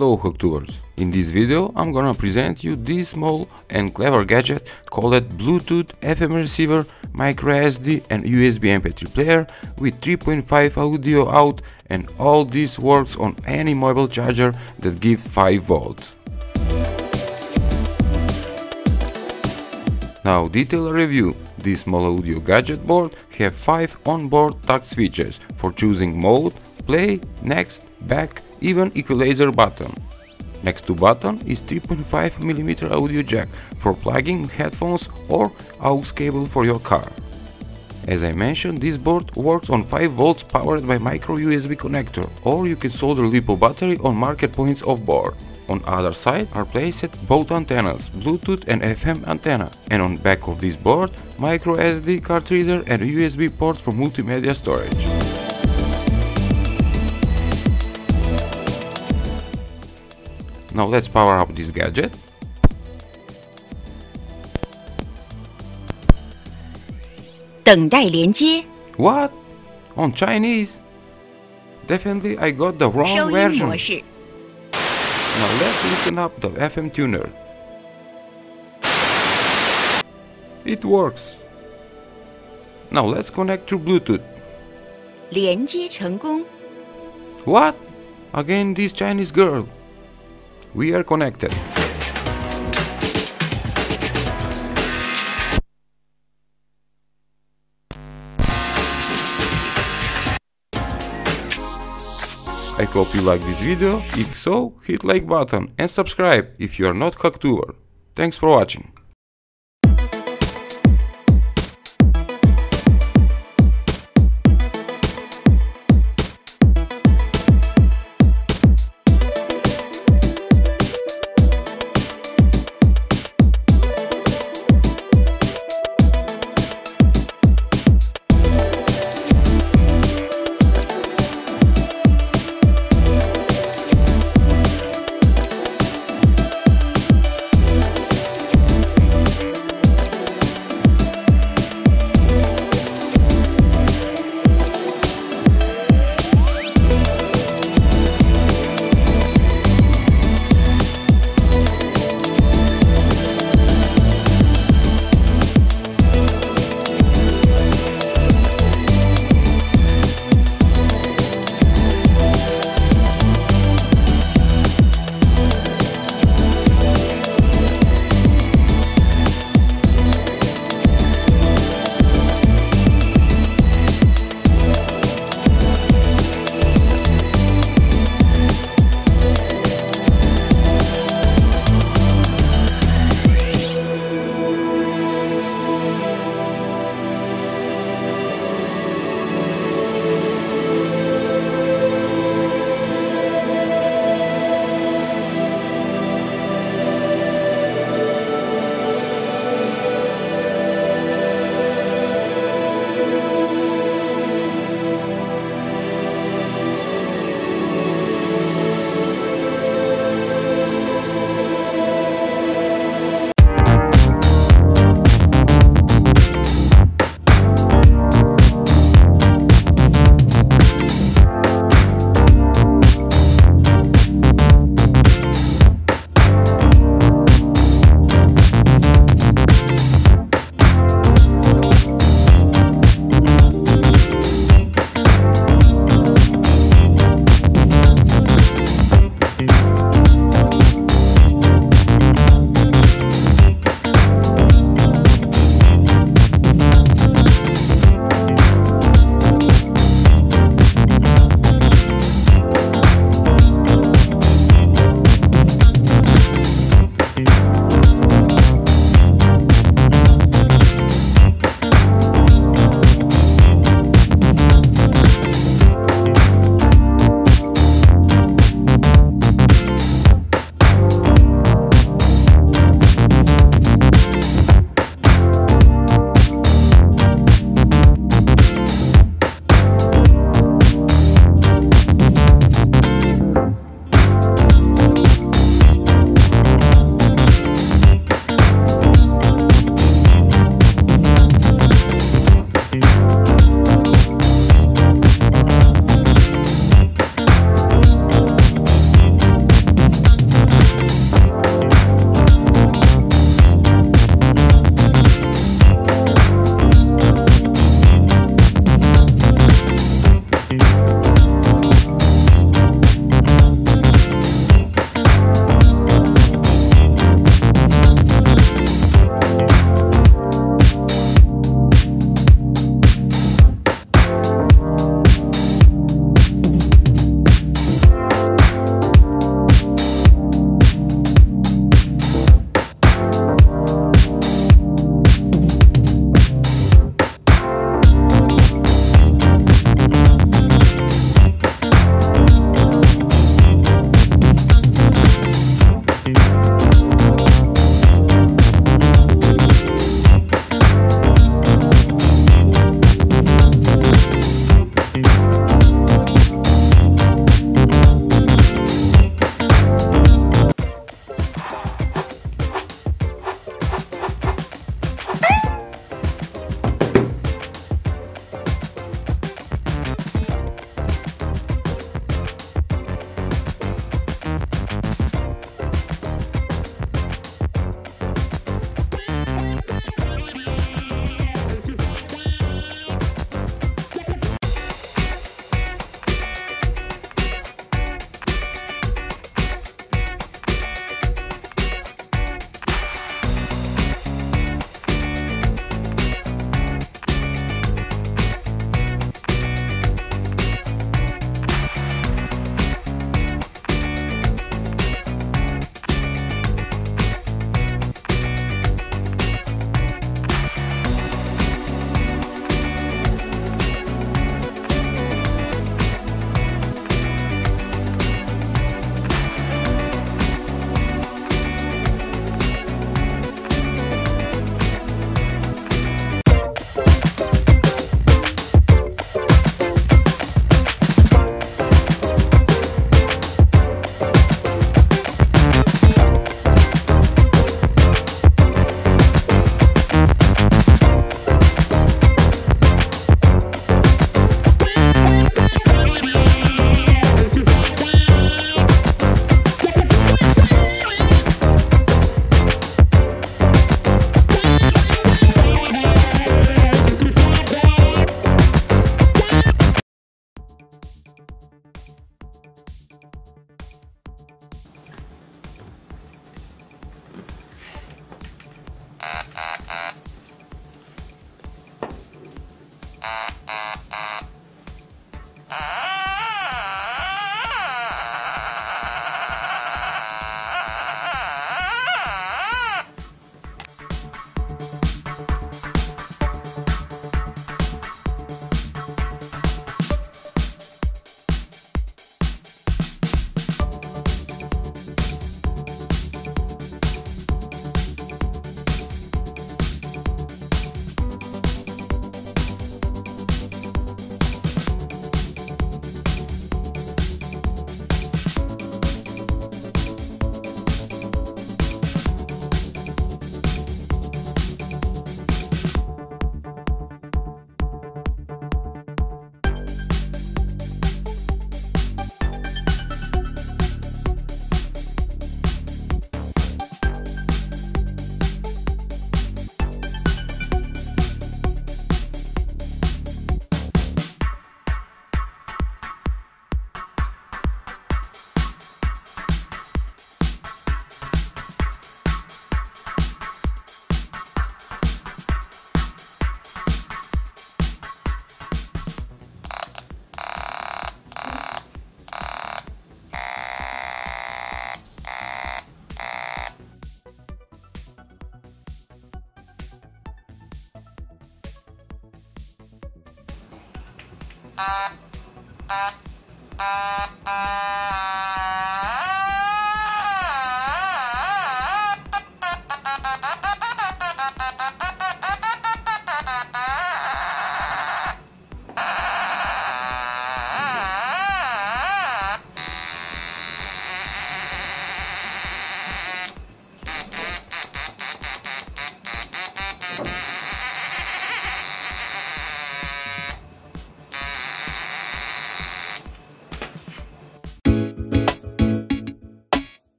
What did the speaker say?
Hello Hacktubers! In this video I'm gonna present you this small and clever gadget called Bluetooth FM receiver, microSD and USB MP3 player with 3.5 audio out and all this works on any mobile charger that gives 5 volts. Now detailed review. This small audio gadget board have 5 onboard touch switches for choosing mode, play, next, back, even equalizer button. Next to button is 3.5mm audio jack for plugging headphones or aux cable for your car. As I mentioned, this board works on 5V powered by micro USB connector or you can solder LiPo battery on market points of board. On other side are placed both antennas, Bluetooth and FM antenna, and on back of this board micro SD card reader and USB port for multimedia storage. Now let's power up this gadget. What? On Chinese? Definitely I got the wrong version. Now let's listen up the FM tuner. It works. Now let's connect to Bluetooth. 连接成功。 What? Again this Chinese girl. We are connected. I hope you like this video, if so, hit like button and subscribe if you are not Hacktuber. Thanks for watching.